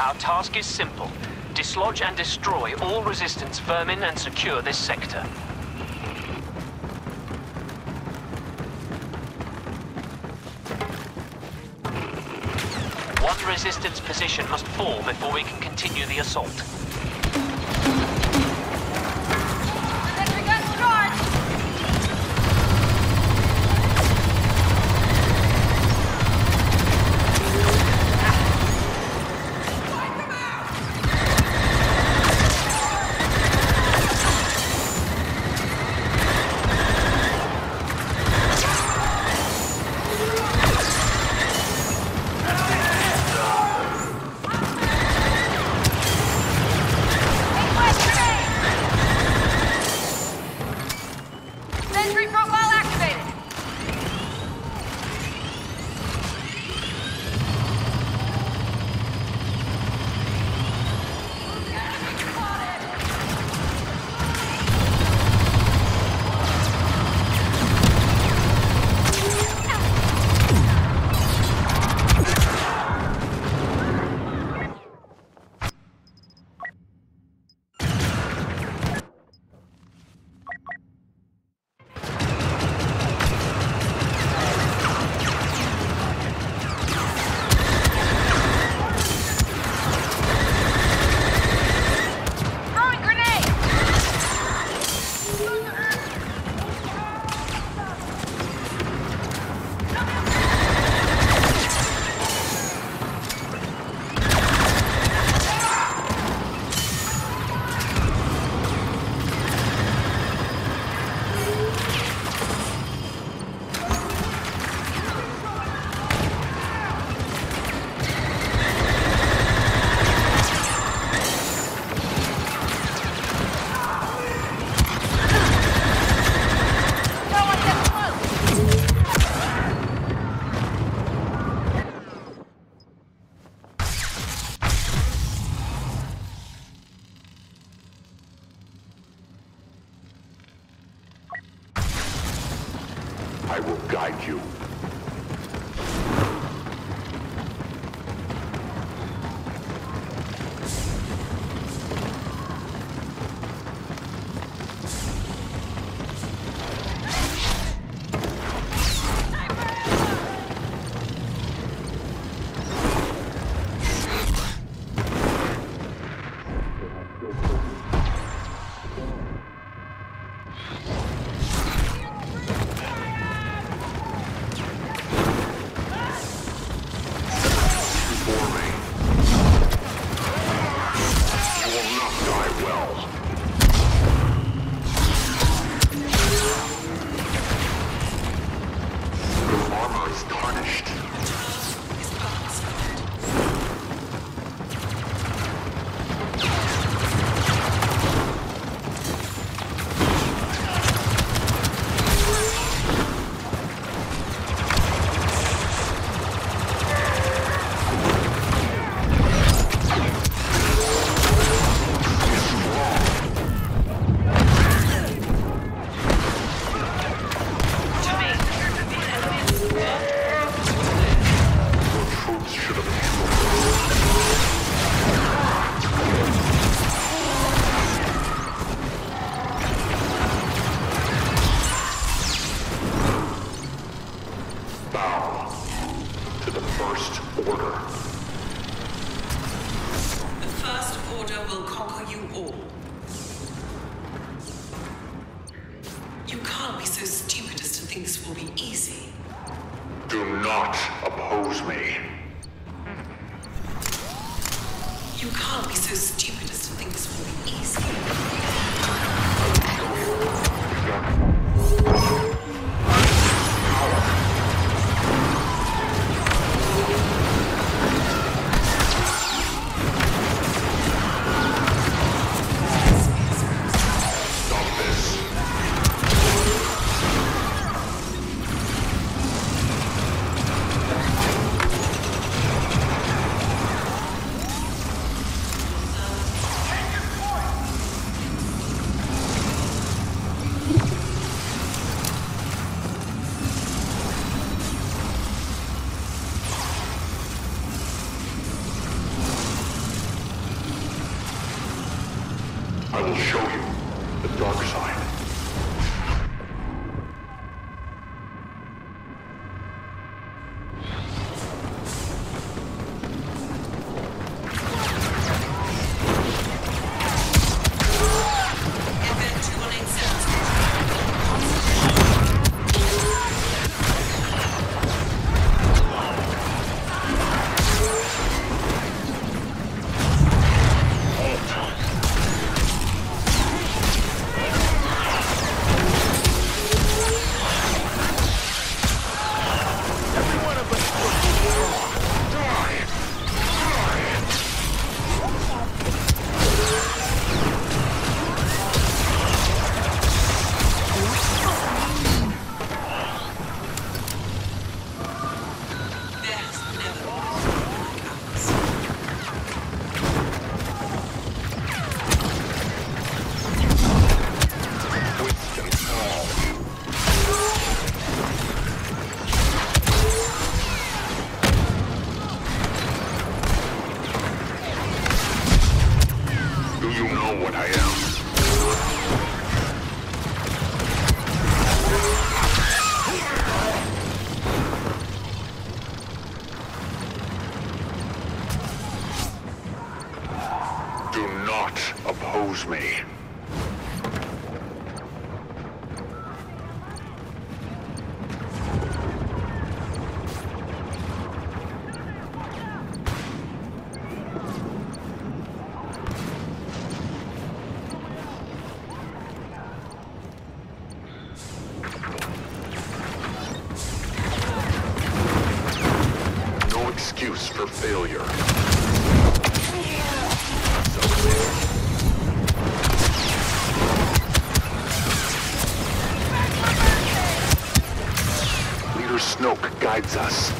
Our task is simple. Dislodge and destroy all resistance vermin and secure this sector. One resistance position must fall before we can continue the assault. Will be easy. Do not oppose me. You can't be so stupid as to think this know what I am. Us.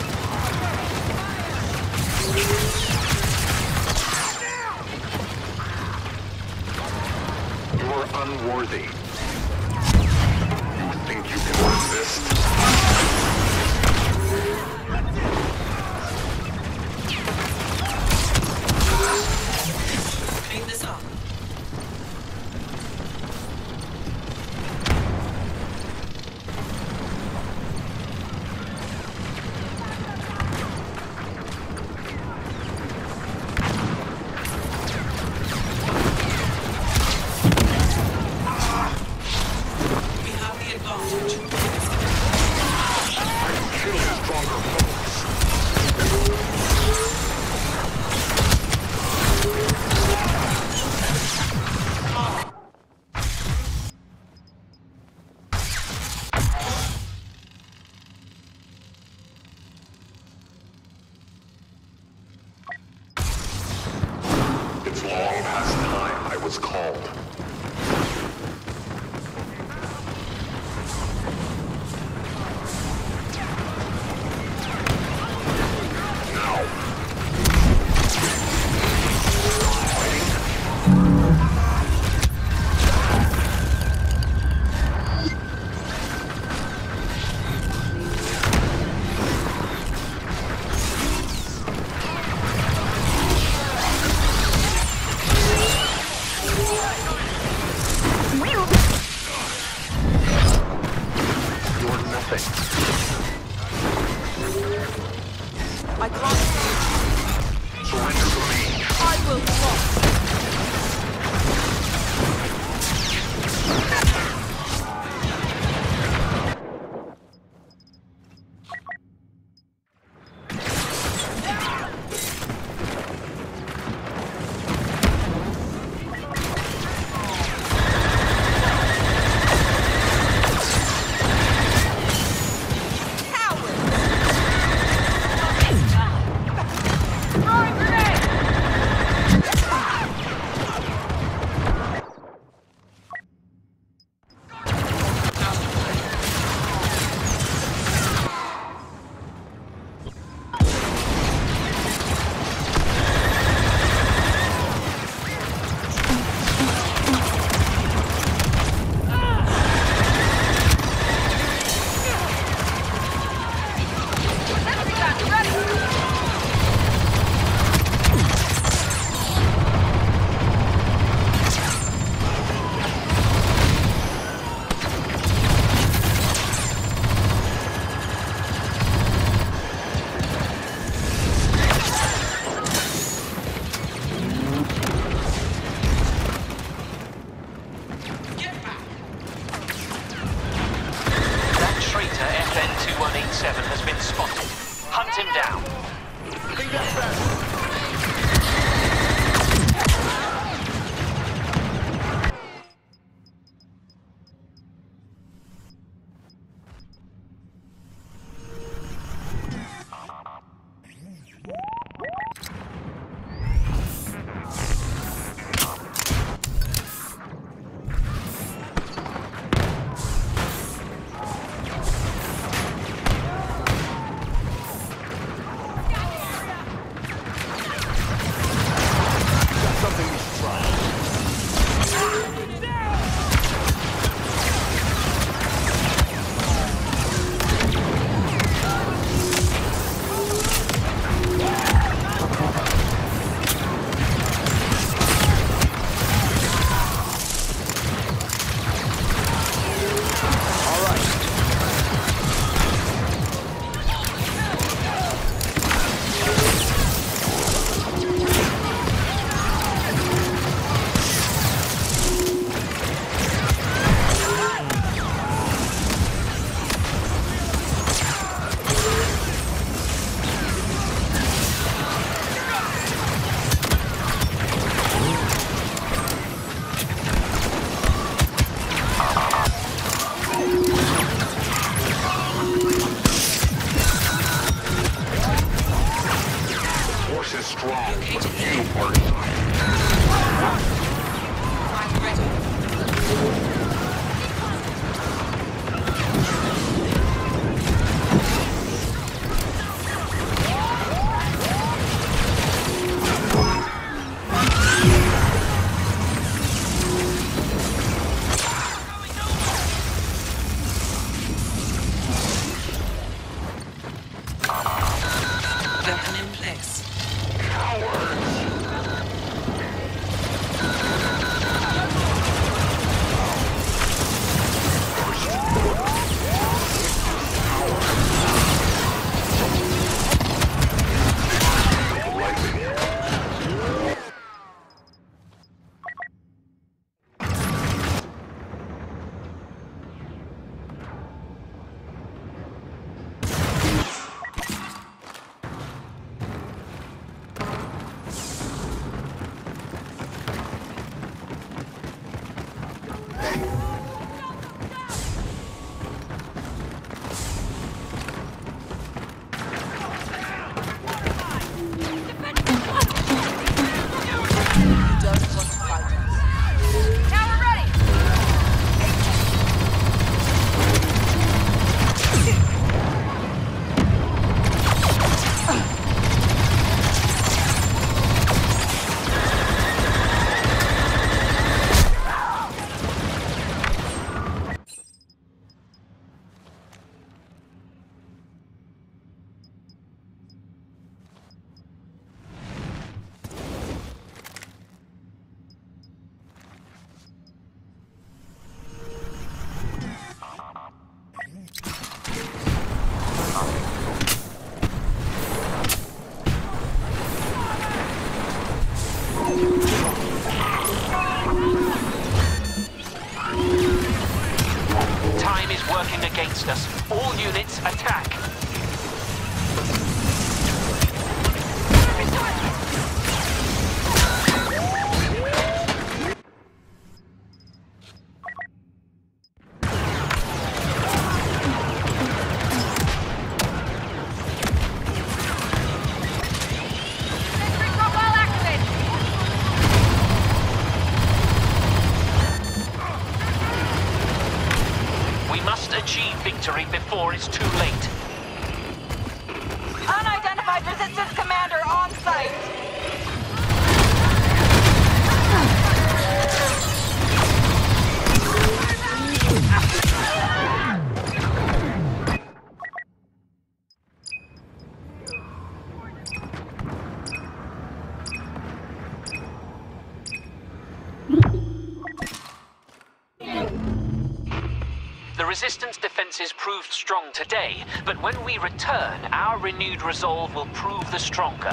Resistance defenses proved strong today, but when we return, our renewed resolve will prove the stronger.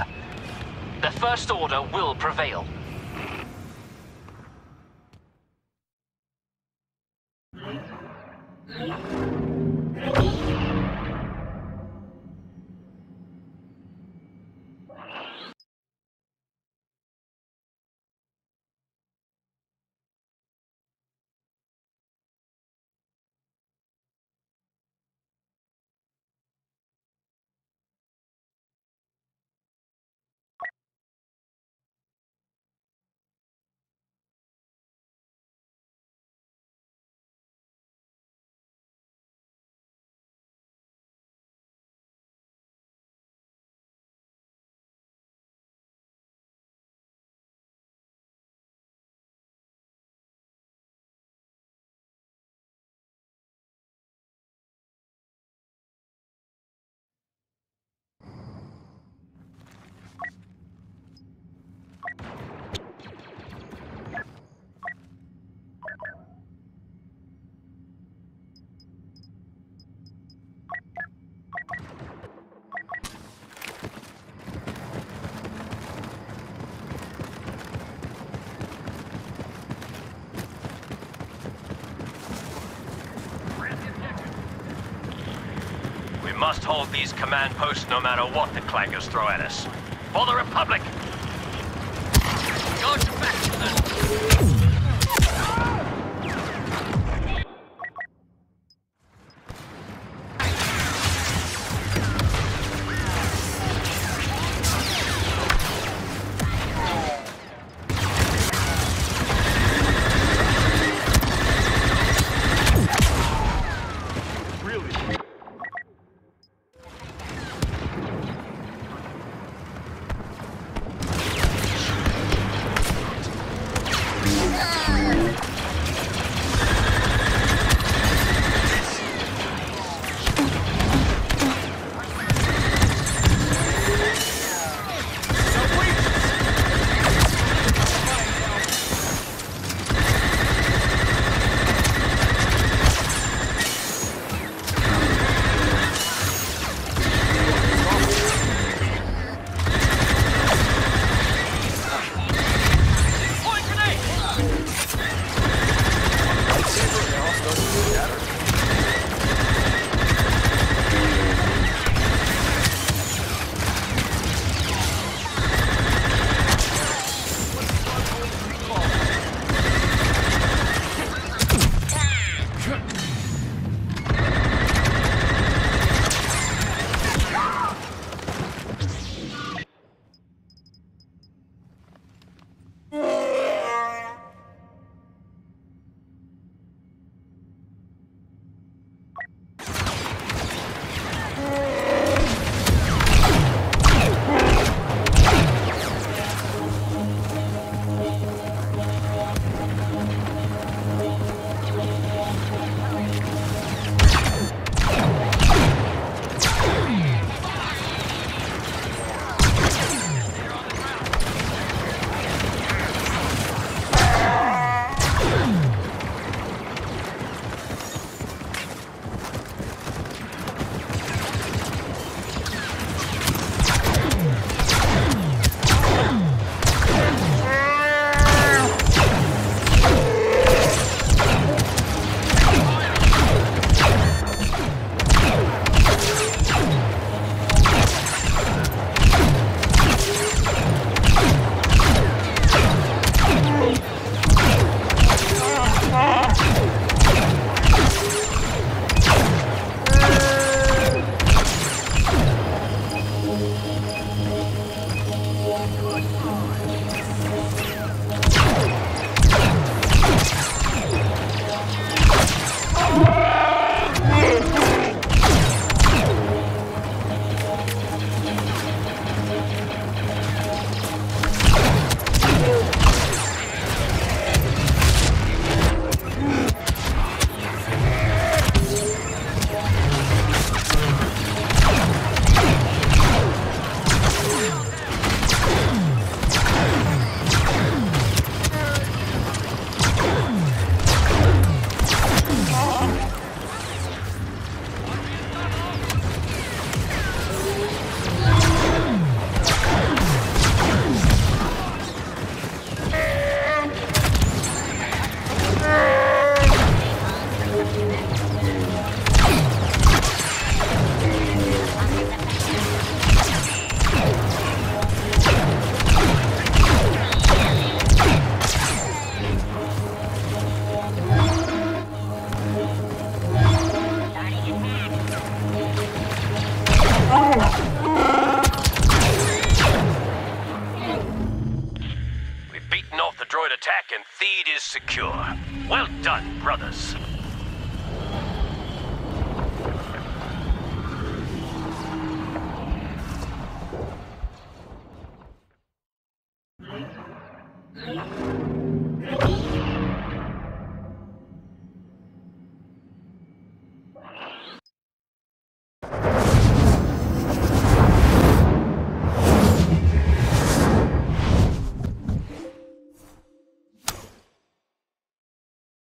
The First Order will prevail. Must hold these command posts no matter what the clankers throw at us. For the Republic! Back to them!